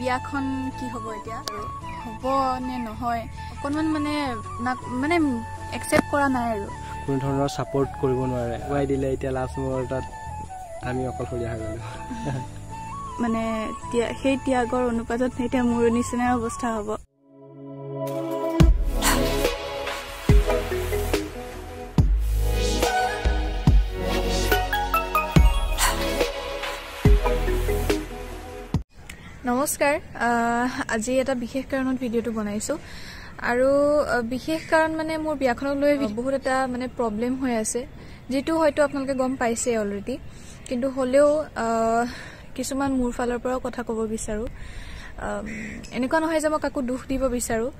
বিয়াখন কি হ'ব এতিয়া? হ'ব নে নহয়? অকণমান মানে না- মানে একচেপ্ট কৰা নাই আৰু। কোনো ধৰণৰ ছাপৰ্ট কৰিব নোৱাৰে। খুৱাই দিলে এতিয়া লাষ্ট মুহূৰ্তত আমি অকলশৰীয়া হৈ গ'লোঁ। মানে সেই ত্যাগৰ অনুপাতত এতিয়া মোৰ নিচিনাই অৱস্থা হ'ব। নমস্কাৰ আজি এটা বিশেষ কাৰণত ভিডিঅ'টো বনাইছোঁ। আৰু বিশেষ কাৰণ মানে মোৰ বিয়াখনক লৈ বহুত এটা মানে প্ৰব্লেম হৈ আছে। যিটো হয়তো আপোনালোকে গম পাইছে অলৰেডি কিন্তু হ'লেও কিছুমান মোৰ ফালৰ পৰাও কথা ক'ব বিচাৰোঁ। এনেকুৱা নহয় যে মই কাকো দুখ দিব বিচাৰোঁ।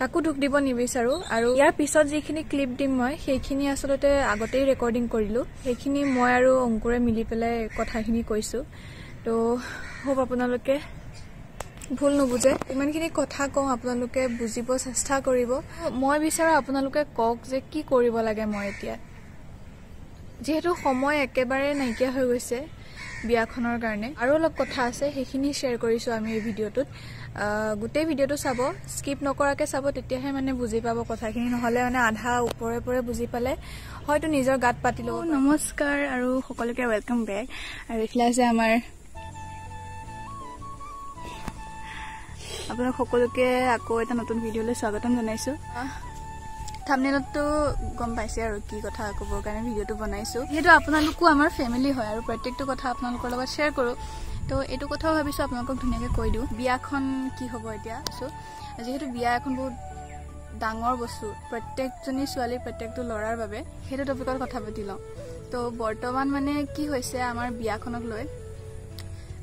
কাকো দুখ দিব নিবিচাৰোঁ। আৰু ইয়াৰ পিছত যিখিনি ক্লিপ দিম মই সেইখিনি আচলতে আগতেই ৰেকৰ্ডিং কৰিলোঁ। সেইখিনি মই আৰু অংকুৰে মিলি পেলাই কথাখিনি কৈছোঁ। তো হোপ আপোনালোকে ভুল নুবুজে। ইমানখিনি কথা কওঁ আপোনালোকে বুজিব চেষ্টা কৰিব। মই বিচাৰোঁ আপোনালোকে কওক যে কি কৰিব লাগে মই এতিয়া। যিহেতু সময় একেবাৰে নাইকিয়া হৈ গৈছে বিয়াখনৰ কাৰণে। আৰু অলপ কথা আছে সেইখিনি শ্বেয়াৰ কৰিছোঁ আমি এই ভিডিঅ'টোত। গোটেই ভিডিঅ'টো চাব স্কিপ নকৰাকৈ চাব তেতিয়াহে মানে বুজি পাব কথাখিনি। নহ'লে মানে আধা ওপৰে ওপৰে বুজি পালে হয়তো নিজৰ গাত পাতি ল'ব নমস্কাৰ আৰু সকলোকে ৱেলকাম বেক আৰু এইফালে আছে আমাৰ আপোনাক সকলোকে আকৌ এটা নতুন ভিডিঅ'লৈ স্বাগতম জনাইছোঁ। থামনেলতো গম পাইছে আৰু কি কথা ক'বৰ কাৰণে ভিডিঅ'টো বনাইছোঁ। যিহেতু আপোনালোকো আমাৰ ফেমিলি হয় আৰু প্ৰত্যেকটো কথা আপোনালোকৰ লগত শ্বেয়াৰ কৰোঁ। তো এইটো কথাও ভাবিছোঁ আপোনালোকক ধুনীয়াকৈ কৈ দিওঁ। বিয়াখন কি হ'ব এতিয়া? চ' যিহেতু বিয়া এখন বহুত ডাঙৰ বস্তু প্ৰত্যেকজনী ছোৱালী প্ৰত্যেকটো ল'ৰাৰ বাবে সেইটো টপিকত কথা পাতি লওঁ। তো বৰ্তমান মানে কি হৈছে আমাৰ বিয়াখনক লৈ?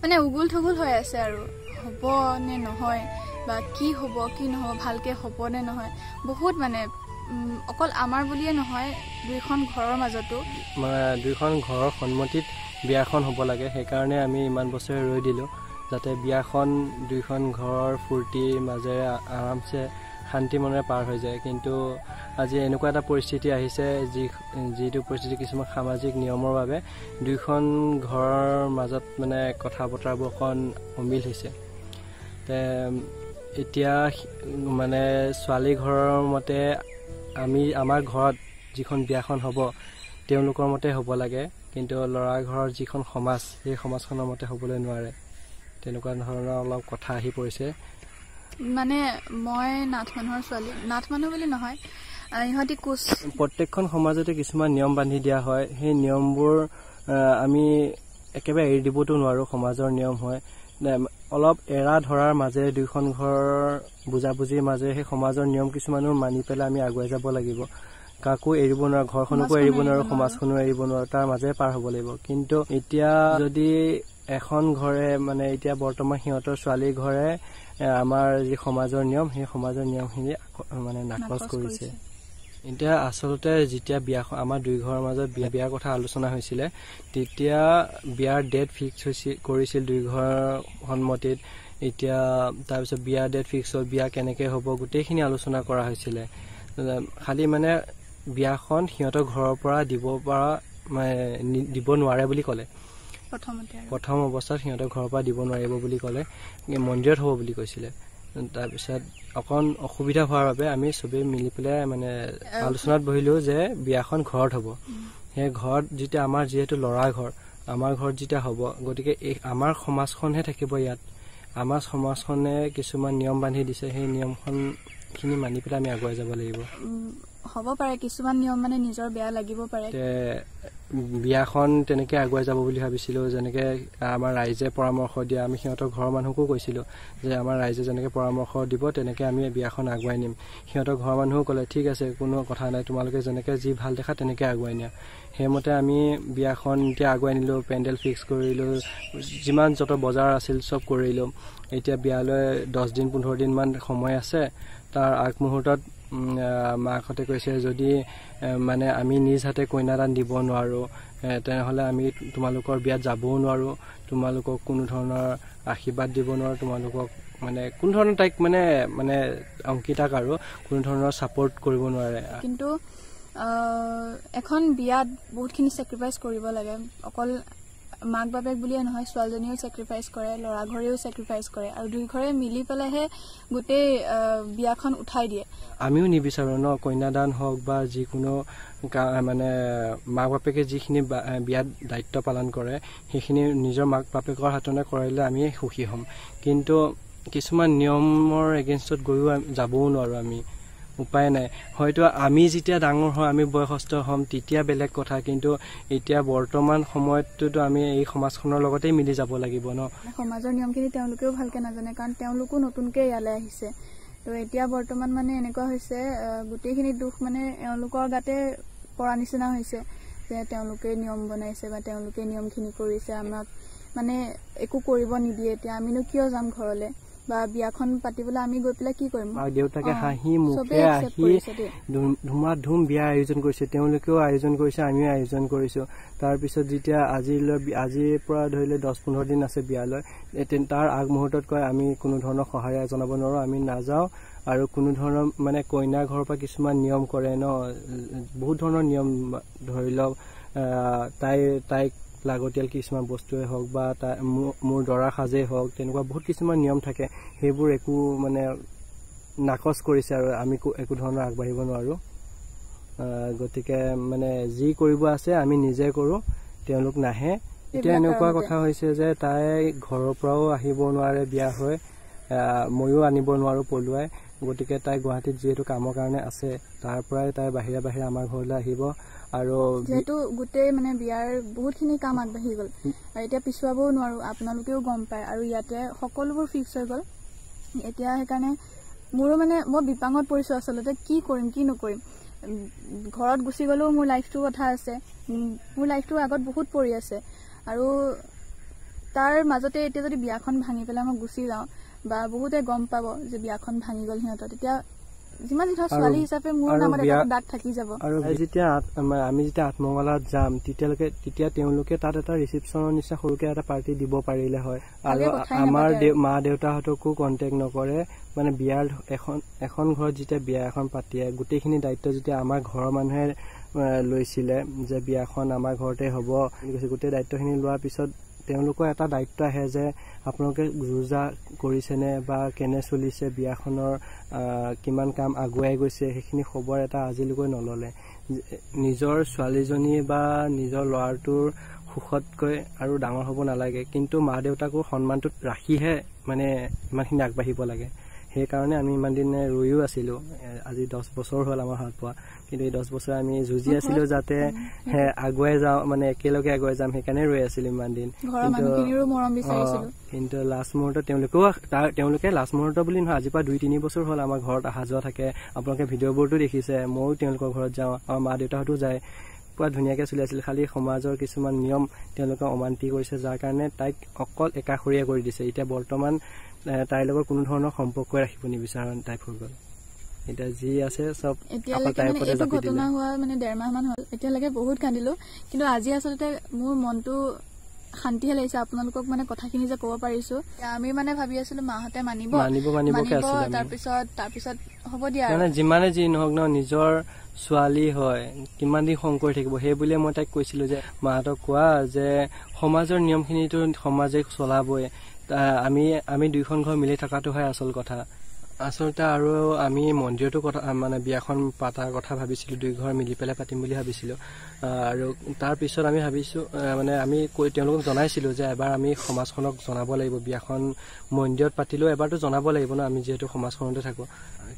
মানে উগুল থুগুল হৈ আছে আৰু। হ'ব নে নহয় বা কি হ'ব কি নহ'ব ভালকৈ হ'ব নে নহয় বহুত মানে অকল আমাৰ বুলিয়ে নহয় দুইখন ঘৰৰ মাজতো। দুইখন ঘৰৰ সন্মতিত বিয়াখন হ'ব লাগে সেইকাৰণে আমি ইমান বছৰে ৰৈ দিলোঁ যাতে বিয়াখন দুইখন ঘৰৰ ফূৰ্তিৰ মাজেৰে আৰামছে শান্তি মনেৰে পাৰ হৈ যায়। কিন্তু আজি এনেকুৱা এটা পৰিস্থিতি আহিছে যি যিটো পৰিস্থিতি কিছুমান সামাজিক নিয়মৰ বাবে দুইখন ঘৰৰ মাজত মানে কথা বতৰাবোৰ অকণ অমিল হৈছে। এতিয়া মানে ছোৱালী ঘৰৰ মতে আমি আমাৰ ঘৰত যিখন বিয়াখন হ'ব তেওঁলোকৰ মতে হ'ব লাগে। কিন্তু ল'ৰা ঘৰৰ যিখন সমাজ সেই সমাজখনৰ মতে হ'বলৈ নোৱাৰে। তেনেকুৱা ধৰণৰ অলপ কথা আহি পৰিছে। মানে মই নাথ মানুহৰ ছোৱালী নাথ মানুহ বুলি নহয় ইহঁতি কোচ। প্ৰত্যেকখন সমাজতে কিছুমান নিয়ম বান্ধি দিয়া হয়। সেই নিয়মবোৰ আমি একেবাৰে এৰি দিবতো নোৱাৰোঁ সমাজৰ নিয়ম হয়। অলপ এৰা ধৰাৰ মাজেৰে দুয়োখন ঘৰৰ বুজাবুজিৰ মাজেৰে সেই সমাজৰ নিয়ম কিছুমানো মানি পেলাই আমি আগুৱাই যাব লাগিব কাকো এৰিব নোৱাৰো ঘৰখনকো এৰিব নোৱাৰো। সমাজখনো এৰিব নোৱাৰো তাৰ মাজেৰে পাৰ হ'ব লাগিব কিন্তু এতিয়া যদি এখন ঘৰে মানে এতিয়া বৰ্তমান সিহঁতৰ ছোৱালী ঘৰে আমাৰ যি সমাজৰ নিয়ম সেই সমাজৰ নিয়মখিনি মানে নাকচ কৰিছে। এতিয়া আচলতে যেতিয়া বিয়া আমাৰ দুই ঘৰৰ মাজত বিয়া বিয়াৰ কথা আলোচনা হৈছিলে তেতিয়া বিয়াৰ ডেট ফিক্স হৈছিল কৰিছিল দুই ঘৰৰ সন্মতিত। এতিয়া তাৰপিছত বিয়াৰ ডেট ফিক্স হ'ল বিয়া কেনেকৈ হ'ব গোটেইখিনি আলোচনা কৰা হৈছিলে। খালি মানে বিয়াখন সিহঁতৰ ঘৰৰ পৰা দিব পৰা দিব নোৱাৰে বুলি ক'লে। প্ৰথম অৱস্থাত সিহঁতৰ ঘৰৰ পৰা দিব নোৱাৰিব বুলি ক'লে মন্দিৰত হ'ব বুলি কৈছিলে। তাৰপিছত অকণ অসুবিধা হোৱাৰ বাবে আমি চবেই মিলি পেলাই মানে আলোচনাত বহিলো যে বিয়াখন ঘৰত হ'ব। সেই ঘৰত যেতিয়া আমাৰ যিহেতু ল'ৰা ঘৰ আমাৰ ঘৰত যেতিয়া হ'ব গতিকে এই আমাৰ সমাজখনহে থাকিব ইয়াত। আমাৰ সমাজখনে কিছুমান নিয়ম বান্ধি দিছে সেই নিয়মখনখিনি মানি পেলাই আমি আগুৱাই যাব লাগিব। হ'ব পাৰে কিছুমান নিয়ম মানে নিজৰ বেয়া লাগিব পাৰে। বিয়াখন তেনেকে আগুৱাই যাব বুলি ভাবিছিলো যেনেকে আমাৰ ৰাইজে পৰামৰ্শ দিয়া আমি সিহঁতৰ ঘৰৰ মানুহকো কৈছিলো যে আমাৰ ৰাইজে যেনেকে পৰামৰ্শ দিব তেনেকে আমি বিয়াখন আগুৱাই নিম। সিহঁতৰ ঘৰৰ মানুহো ক'লে ঠিক আছে কোনো কথা নাই তোমালোকে যেনেকে যি ভাল দেখা তেনেকে আগুৱাই নিয়া। সেইমতে আমি বিয়াখন এতিয়া আগুৱাই নিলো পেণ্ডেল ফিক্স কৰিলো যিমান যত বজাৰ আছিল চব কৰিলো। এতিয়া বিয়ালৈ দহ দিন পোন্ধৰ দিনমান সময় আছে। তাৰ আগমুহূৰ্তত মাকহঁতে কৈছে যদি মানে আমি নিজ হাতে কন্যাদান দিব নোৱাৰোঁ তেনেহ'লে আমি তোমালোকৰ বিয়াত যাবও নোৱাৰোঁ তোমালোকক কোনো ধৰণৰ আশীৰ্বাদ দিব নোৱাৰোঁ তোমালোকক মানে কোনো ধৰণৰ তাইক মানে মানে অংকিতাক আৰু কোনো ধৰণৰ ছাপৰ্ট কৰিব নোৱাৰে। কিন্তু এখন বিয়াত বহুতখিনি ছেক্ৰিফাইচ কৰিব লাগে। অকল মাক বাপেক বুলিয়ে নহয় ছোৱালীজনীও ছেক্ৰিফাইচ কৰে ল'ৰা ঘৰেও ছেক্ৰিফাইচ কৰে আৰু দুই ঘৰে মিলি পেলাইহে গোটেই বিয়াখন উঠাই দিয়ে। আমিও নিবিচাৰোঁ ন কন্যাদান হওক বা যিকোনো মানে মাক বাপেকে যিখিনি বিয়াত দায়িত্ব পালন কৰে সেইখিনি নিজৰ মাক বাপেকৰ হাতনে কৰাইলে আমি সুখী হ'ম। কিন্তু কিছুমান নিয়মৰ এগেইনষ্টত গৈও যাবও নোৱাৰোঁ আমি। উপায় নাই। হয়তো আমি যেতিয়া ডাঙৰ হয় আমি বয়সস্থ হ'ম তেতিয়া বেলেগ কথা। কিন্তু এতিয়া বৰ্তমান সময়ততো আমি এই সমাজখনৰ লগতেই মিলি যাব লাগিব ন? সমাজৰ নিয়মখিনি তেওঁলোকেও ভালকে নাজানে কাৰণ তেওঁলোকো নতুনকে ইয়ালৈ আহিছে। তো এতিয়া বৰ্তমান মানে এনেকুৱা হৈছে গোটেইখিনি দুখ মানে এওঁলোকৰ গাতে পৰা নিচিনা হৈছে যে তেওঁলোকে নিয়ম বনাইছে বা তেওঁলোকে নিয়মখিনি কৰিছে। আমাক মানে একো কৰিব নিদিয়ে। এতিয়া আমিনো কিয় যাম ঘৰলে? বা বিয়াখন পাতিবলৈ আমি গৈ পেলাই কি কৰিম? মাক দেউতাকে হাঁহি মুখে আহি কৰিছে দেই। ধুমা ধুম বিয়া আয়োজন কৰিছে। তেওঁলোকেও আয়োজন কৰিছে আমিও আয়োজন কৰিছো। তাৰপিছত যেতিয়া আজিলৈ আজিৰ পৰা ধৰি লওক দহ পোন্ধৰ দিন আছে বিয়ালৈ তাৰ আগমুহূৰ্তত কয় আমি কোনো ধৰণৰ সহায় জনাব নোৱাৰো আমি নাযাওঁ আৰু কোনো ধৰণৰ মানে কইনা ঘৰৰ পৰা কিছুমান নিয়ম কৰে ন। বহুত ধৰণৰ নিয়ম ধৰি লওক তাই তাইক লাগতিয়াল কিছুমান বস্তুৱে হওক বা তাই মোৰ- দৰা সাজেই হওক তেনেকুৱা বহুত কিছুমান নিয়ম থাকে। সেইবোৰ একো মানে নাকচ কৰিছে আৰু আমি একো ধৰণৰ আগবাঢ়িব নোৱাৰো। গতিকে মানে যি কৰিব আছে আমি নিজে কৰো তেওঁলোক নাহে। এতিয়া এনেকুৱা। কথা হৈছে যে তাই ঘৰৰ পৰাও আহিব নোৱাৰে বিয়া হৈ ময়ো আনিব নোৱাৰো পলুৱাই। গতিকে তাই গুৱাহাটীত যিহেতু কামৰ কাৰণে আছে তাৰ পৰাই তাই বাহিৰে বাহিৰে আমাৰ ঘৰলৈ আহিব। আৰু যিহেতু গোটেই মানে বিয়াৰ বহুতখিনি কাম আগবাঢ়ি গ'ল। আৰু এতিয়া পিছুৱাবও নোৱাৰো আপোনালোকেও গম পায়। আৰু ইয়াতে সকলোবোৰ ফিক্স হৈ গ'ল। এতিয়া সেইকাৰণে মোৰো মানে মই বিপাঙত পৰিছো আচলতে কি কৰিম কি নকৰিম। ঘৰত গুচি গ'লেও মোৰ লাইফটোৰ কথা আছে। মোৰ লাইফটো আগত বহুত পৰি আছে। আৰু তাৰ মাজতে এতিয়া যদি বিয়াখন ভাঙি পেলাই মই গুচি যাওঁ বা বহুতে গম পাব যে বিয়াখন ভাঙি গ'ল সিহঁতৰ তেতিয়া যিমান যি হওক ছোৱালী হিচাপে মোৰ নামত এটা দাগ থাকি যাব আৰু যেতিয়া আমি যেতিয়া আঠমঙলাত যাম তেতিয়ালৈকে তেতিয়া তেওঁলোকে তাত এটা ৰিচিপশ্যনৰ নিচিনা সৰুকে এটা পাৰ্টি দিব পাৰিলে হয় আৰু আমাৰ। মা দেউতাহঁতকো কণ্টেক্ট নকৰে মানে বিয়াৰ এখন এখন ঘৰত যেতিয়া বিয়া এখন পাতিয়ে গোটেইখিনি দায়িত্ব যেতিয়া আমাৰ ঘৰৰ মানুহে লৈছিলে যে বিয়াখন আমাৰ ঘৰতে হ'ব। গোটেই দায়িত্বখিনি লোৱাৰ পিছত তেওঁলোকৰ এটা দায়িত্ব আহে যে আপোনালোকে যোজা কৰিছেনে বা কেনে চলিছে বিয়াখনৰ কিমান কাম আগুৱাই গৈছে সেইখিনি খবৰ এটা আজিলৈকে নললে। নিজৰ ছোৱালীজনী বা নিজৰ ল'ৰাটোৰ সুখতকৈ আৰু ডাঙৰ হ'ব নালাগে কিন্তু মা দেউতাকো সন্মানটোত ৰাখিহে মানে ইমানখিনি আগবাঢ়িব লাগে। সেইকাৰণে আমি ইমান দিনে ৰৈও আছিলো। আজি দহ বছৰ হ'ল আমাৰ হাত পোৱা কিন্তু এই দহ বছৰ আমি যুঁজি আছিলো যাতে আগুৱাই যাওঁ মানে একেলগে আগুৱাই যাম সেইকাৰণে ৰৈ আছিলো ইমান দিন। অ, কিন্তু লাষ্ট মুহূৰ্তত তেওঁলোকেও তেওঁলোকে লাষ্ট মুহূৰ্ত বুলি নহয় আজিৰ পৰা দুই তিনি বছৰ হ'ল আমাৰ ঘৰত অহা যোৱা থাকে। আপোনালোকে ভিডিঅ'বোৰতো দেখিছে ময়ো তেওঁলোকৰ ঘৰত যাওঁ আমাৰ মা দেউতাহঁতো যায়। পুৰা ধুনীয়াকে চলি আছিল খালি সমাজৰ কিছুমান নিয়ম তেওঁলোকে অমান্তি কৰিছে যাৰ কাৰণে তাইক অকল একাষৰীয়া কৰি দিছে। এতিয়া বৰ্তমান তাইৰ লগত কোনো ধৰণৰ সম্পৰ্কই ৰাখিব নিবিচাৰা হৈ গ'ল। এতিয়া যি আছে চব এতিয়ালৈকে মানে এইটো ঘটনা হোৱা মানে ডেৰ মাহ মান হ'ল এতিয়ালৈকে বহুত কান্দিলো। কিন্তু আজি আচলতে মোৰ মনটো শান্তিহে লাগিছে। আপোনালোকক মানে কথাখিনি যে ক'ব পাৰিছো আমি মানে ভাবি আছিলো মাহঁতে মানিব। মানিব মানিব। তাৰপিছত তাৰপিছত হ'ব দিয়া মানে যিমানে যি নহওক ন নিজৰ ছোৱালী হয় কিমান দিন খং কৰি থাকিব। সেই বুলিয়ে মই তাইক কৈছিলো যে মাহঁতক কোৱা যে সমাজৰ নিয়মখিনিতো সমাজে চলাবই। আমি আমি দুইখন ঘৰ মিলি থকাটোহে আচল কথা। আচলতে আৰু আমি মন্দিৰতো কথা মানে বিয়াখন পাতাৰ কথা ভাবিছিলো দুই ঘৰ মিলি পেলাই পাতিম বুলি ভাবিছিলো। আৰু তাৰ পিছত আমি ভাবিছো মানে আমি কৈ- তেওঁলোকক জনাইছিলো যে এবাৰ আমি সমাজখনক জনাব লাগিব বিয়াখন মন্দিৰত পাতিলেও এবাৰতো জনাব লাগিব ন আমি যিহেতু সমাজখনতে থাকো।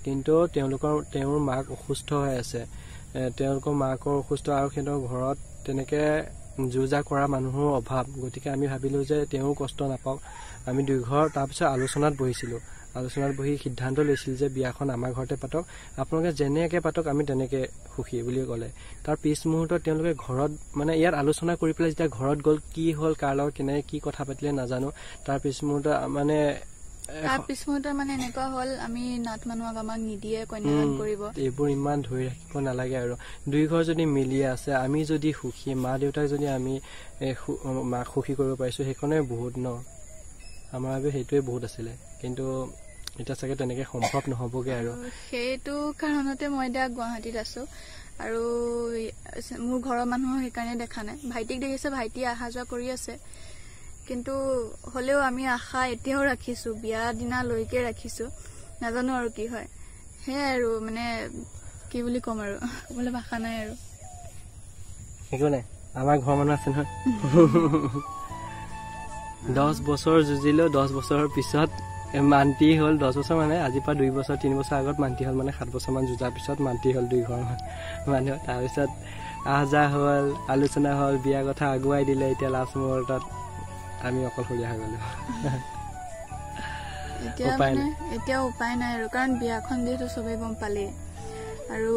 কিন্তু তেওঁলোকৰ তেওঁৰ মাক অসুস্থ হৈ আছে। তেওঁলোকৰ মাকৰ অসুস্থ আৰু সিহঁতৰ ঘৰত তেনেকে যো-জা কৰা মানুহৰ অভাৱ। গতিকে আমি ভাবিলো যে তেওঁ কষ্ট নাপাওক। আমি দুইঘৰ তাৰপিছত আলোচনাত বহিছিলো। আলোচনাত বহি সিদ্ধান্ত লৈছিল যে বিয়াখন আমাৰ ঘৰতে পাতক। আপোনালোকে যেনেকে পাতক আমি তেনেকে সুখী বুলি ক'লে। তাৰ পিছ মুহূৰ্তত তেওঁলোকে ঘৰত মানে ইয়াত আলোচনা কৰি পেলাই যেতিয়া ঘৰত গ'ল কি হ'ল কাৰ লগত কেনেকে কি কথা পাতিলে নাজানো। তাৰ পিছ মুহূৰ্তত মানে তাৰ মানে এনেকুৱা হ'ল আমি নাথ মানুহক আমাক নিদিয়ে কন্যাদান কৰিব। এইবোৰ ইমান ধৰি ৰাখিব নালাগে আৰু। দুই ঘৰ যদি মিলি আছে আমি যদি সুখী মা দেউতাক যদি আমি মাক সুখী কৰিব পাৰিছো সেইখনে বহুত ন? আমাৰ বাবে সেইটোৱে বহুত আছিলে। কিন্তু এতিয়া চাগে তেনেকে সম্ভৱ নহ'বগে আৰু। সেইটো কাৰণতে মই এতিয়া গুৱাহাটীত আছো। আৰু মোৰ ঘৰৰ মানুহ সেইকাৰণে দেখা নাই। ভাইটিক দেখিছে ভাইটি অহা যোৱা কৰি আছে। কিন্তু হ'লেও আমি আশা এতিয়াও ৰাখিছো বিয়া দিনালৈকে ৰাখিছো। নাজানো আৰু কি হয়। সেয়াই আৰু মানে কি বুলি ক'ম আৰু ক'বলৈ ভাষা নাই আৰু। একো নাই আমাৰ ঘৰৰ মানুহ আছে নহয়। দহ বছৰ যুঁজিলো দহ বছৰৰ পিছত মান্তি হ'ল দহ বছৰ মানে আজিৰ পৰা দুই বছৰ তিনি বছৰ আগত মান্তি হ'ল মানে সাত বছৰমান যুঁজাৰ পিছত মান্তি হ'ল দুই ঘৰ মানুহ। তাৰপিছত আহ যাহ হ'ল আলোচনা হ'ল বিয়া কথা আগুৱাই দিলে এতিয়া লাষ্ট মুহূৰ্তত আমি অকলশৰীয়া হৈ গ'লো। এতিয়া মানে এতিয়া উপায় নাই আৰু কাৰণ বিয়াখন যিহেতু চবেই গম পালেই। আৰু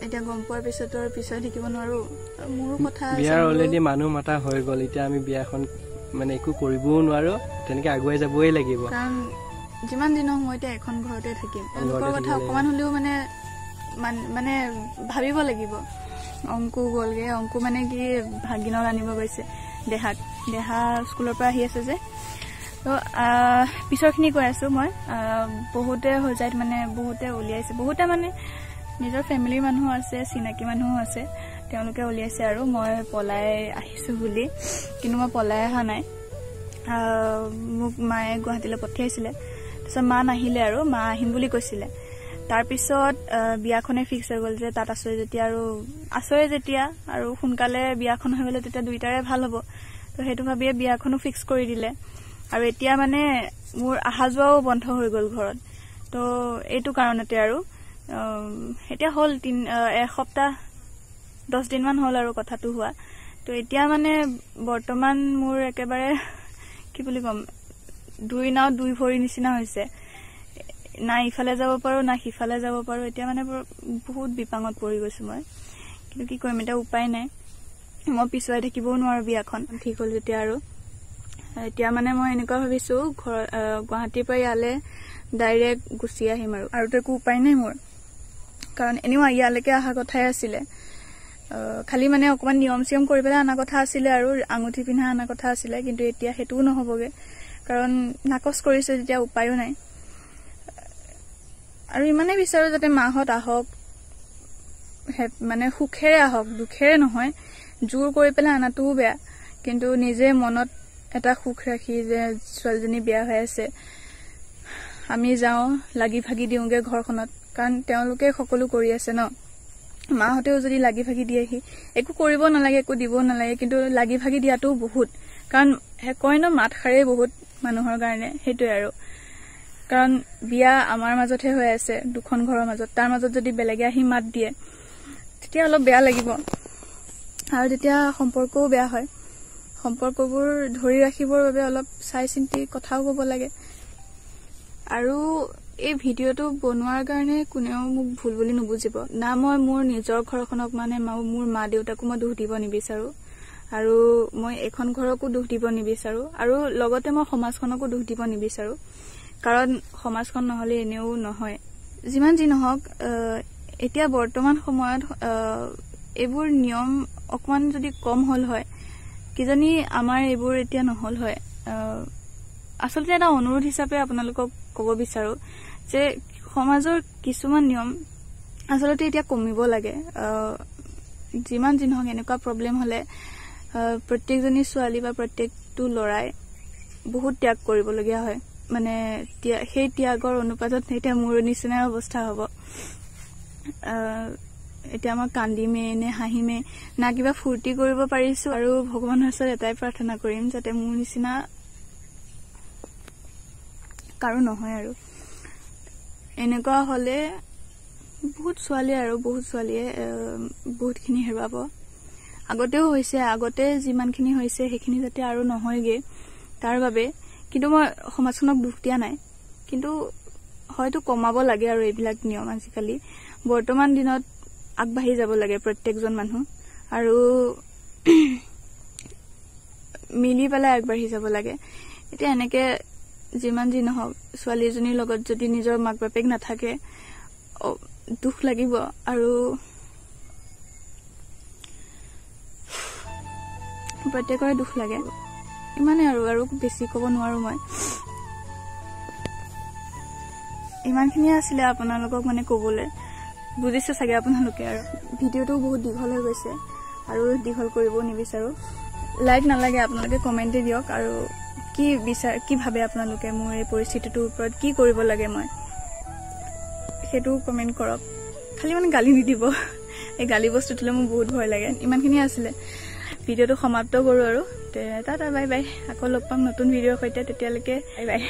এতিয়া গম পোৱাৰ পিছতো আৰু পিছুৱাই থাকিব নোৱাৰো। মোৰো কথা বিয়াৰ অলৰেডি মানুহ মাতা হৈ গ'ল এতিয়া আমি বিয়াখন মানে একো কৰিবও নোৱাৰো তেনেকে আগুৱাই যাবই লাগিব। কাৰণ যিমান দিনৰ মই এতিয়া এখন ঘৰতে থাকিম তেওঁলোকৰ কথা অকমান হলেও মানে মানে ভাবিব লাগিব। অংকু গ'লগে অংকু মানে কি ভাগিনক আনিব গৈছে দেহাক। দেহা স্কুলৰ পৰা আহি আছে যে। তো পিছৰখিনি কৈ আছো মই। বহুতে যায় মানে বহুতে উলিয়াইছে। বহুতে মানে নিজৰ ফেমিলিৰ মানুহো আছে চিনাকি মানুহো আছে। তেওঁলোকে উলিয়াইছে আৰু মই পলাই আহিছোঁ বুলি। কিন্তু মই পলাই অহা নাই। মোক মায়ে গুৱাহাটীলৈ পঠিয়াইছিলে। তাৰপিছত মা নাহিলে আৰু মা আহিম বুলি কৈছিলে। তাৰপিছত বিয়াখনে ফিক্স হৈ গ'ল যে তাত আছৰি যেতিয়া আৰু আছৰি যেতিয়া আৰু সোনকালে বিয়াখন হৈ গ'লে তেতিয়া দুইটাৰে ভাল হ'ব। তো সেইটো ভাবিয়ে বিয়াখনো ফিক্স কৰি দিলে। আৰু এতিয়া মানে মোৰ অহা যোৱাও বন্ধ হৈ গ'ল ঘৰত। তো এইটো কাৰণতে আৰু। এতিয়া হ'ল তিন এসপ্তাহ দহ দিনমান হ'ল আৰু কথাটো হোৱা। তো এতিয়া মানে বৰ্তমান মোৰ একেবাৰে কি বুলি ক'ম দুই নাও দুই ভৰি নিচিনা হৈছে। না ইফালে যাব পাৰোঁ না সিফালে যাব পাৰোঁ। এতিয়া মানে বহুত বিপাঙত পৰি গৈছোঁ মই। কিন্তু কি কৰিম এতিয়া উপায় নাই। মই পিছুৱাই থাকিবও নোৱাৰোঁ বিয়াখন। ঠিক হ'ল যেতিয়া আৰু। এতিয়া মানে মই এনেকুৱা ভাবিছোঁ ঘৰ গুৱাহাটীৰ পৰা ইয়ালৈ ডাইৰেক্ট গুচি আহিম আৰু। আৰুতো একো উপায় নাই মোৰ। কাৰণ এনেও ইয়ালৈকে অহা কথাই আছিলে। খালি মানে অকণমান নিয়ম চিয়ম কৰি পেলাই অনা কথা আছিলে আৰু আঙুঠি পিন্ধা অনা কথা আছিলে কিন্তু এতিয়া সেইটোও নহ'বগৈ। কাৰণ নাকচ কৰিছে যেতিয়া উপায়ো নাই। আৰু ইমানেই বিচাৰোঁ যাতে মাহঁত আহক মানে সুখেৰে আহক দুখেৰে নহয়। জোৰ কৰি পেলাই অনাটোও বেয়া। কিন্তু নিজে মনত এটা সুখ ৰাখি যে ছোৱালীজনী বিয়া হৈ আছে। আমি যাওঁ লাগি ভাগি দিওঁগৈ ঘৰখনত কাৰণ তেওঁলোকে সকলো কৰি আছে ন। মাহঁতেও যদি লাগি ভাগি দিয়েহি একো কৰিব নালাগে একো দিব নালাগে কিন্তু লাগি ভাগি দিয়াটোও বহুত। কাৰণ কয় ন মাত সাৰেই বহুত মানুহৰ কাৰণে সেইটোৱে আৰু। কাৰণ বিয়া আমাৰ মাজতহে হৈ আছে দুখন ঘৰৰ মাজত। তাৰ মাজত যদি বেলেগে আহি মাত দিয়ে তেতিয়া অলপ বেয়া লাগিব। আৰু তেতিয়া সম্পৰ্কও বেয়া হয়। সম্পৰ্কবোৰ ধৰি ৰাখিবৰ বাবে অলপ চাই চিন্তি কথাও ক'ব লাগে। আৰু এই ভিডিঅ'টো বনোৱাৰ কাৰণে কোনেও মোক ভুল বুলি নুবুজিব। না মই মোৰ নিজৰ ঘৰখনক মানে মোৰ মা দেউতাকো মই দুখ দিব নিবিচাৰো। আৰু মই এইখন ঘৰকো দুখ দিব নিবিচাৰো। আৰু লগতে মই সমাজখনকো দুখ দিব নিবিচাৰো। কাৰণ সমাজখন নহলে এনেও নহয়। যিমান যি নহওক এতিয়া বৰ্তমান সময়ত এইবোৰ নিয়ম অকণমান যদি কম হ'ল হয় কিজানি আমাৰ এইবোৰ এতিয়া নহ'ল হয়। আচলতে এটা অনুৰোধ হিচাপে আপোনালোকক ক'ব বিচাৰো যে সমাজৰ কিছুমান নিয়ম আচলতে এতিয়া কমিব লাগে। যিমান যি নহওক এনেকুৱা প্ৰব্লেম হ'লে প্ৰত্যেকজনী ছোৱালী বা প্ৰত্যেকটো ল'ৰাই বহুত ত্যাগ কৰিবলগীয়া হয়। মানে সেই ত্যাগৰ অনুপাতত এতিয়া মোৰ নিচিনাই অৱস্থা হ'ব। এতিয়া মই কান্দিমে নে হাঁহিমে না কিবা ফূৰ্তি কৰিব পাৰিছো আৰু ভগৱানৰ ওচৰত এটাই প্ৰাৰ্থনা কৰিম যাতে মোৰ নিচিনা কাৰো নহয় আৰু। এনেকুৱা হলে বহুত ছোৱালী আৰু বহুত ছোৱালীয়ে বহুতখিনি হেৰুৱাব। আগতেও হৈছে আগতে যিমানখিনি হৈছে সেইখিনি যাতে আৰু নহয়গে তাৰ বাবে। কিন্তু মই সমাজখনক দুখ দিয়া নাই। কিন্তু হয়তো কমাব লাগে আৰু এইবিলাক নিয়ম আজিকালি। বৰ্তমান দিনত আগবাঢ়ি যাব লাগে প্ৰত্যেকজন মানুহ। আৰু মিলি পেলাই আগবাঢ়ি যাব লাগে। এতিয়া এনেকে যিমান যি নহওক ছোৱালী এজনীৰ লগত যদি নিজৰ মাক বাপেক নাথাকে দুখ লাগিব আৰু প্ৰত্যেকৰে দুখ লাগে। ইমানে আৰু আৰু বেছি ক'ব নোৱাৰো মই। ইমানখিনিয়ে আছিলে আপোনালোকক মানে ক'বলৈ। বুজিছে চাগে আপোনালোকে আৰু। ভিডিঅ'টো বহুত দীঘল হৈ গৈছে আৰু দীঘল কৰিব নিবিচাৰোঁ। লাইক নালাগে আপোনালোকে কমেণ্টেই দিয়ক আৰু কি বিচাৰ কি ভাবে আপোনালোকে মোৰ এই পৰিস্থিতিটোৰ ওপৰত কি কৰিব লাগে মই? সেইটো কমেণ্ট কৰক। খালি মানে গালি নিদিব। এই গালি বস্তুটোলৈ মোৰ বহুত ভয় লাগে। ইমানখিনিয়ে আছিলে। ভিডিঅ'টো সমাপ্ত কৰোঁ আৰু। তে টাটা বাই বাই। আকৌ লগ পাম নতুন ভিডিঅ'ৰ সৈতে। তেতিয়ালৈকে বাই বাই।